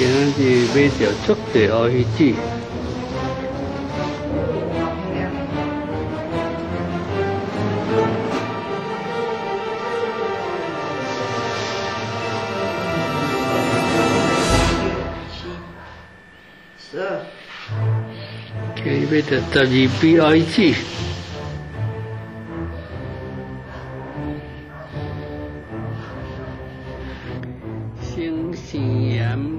今日买着足多乌鱼子。今日买着十二片乌鱼子。生鲜。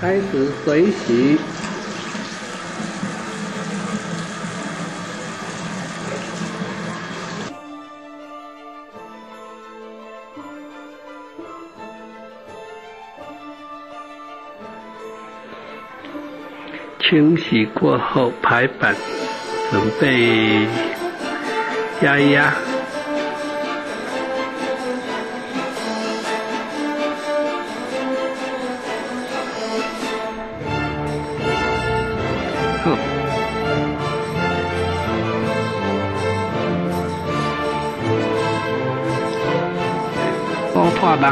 开始水洗，清洗过后排版，准备压一压。我破梦。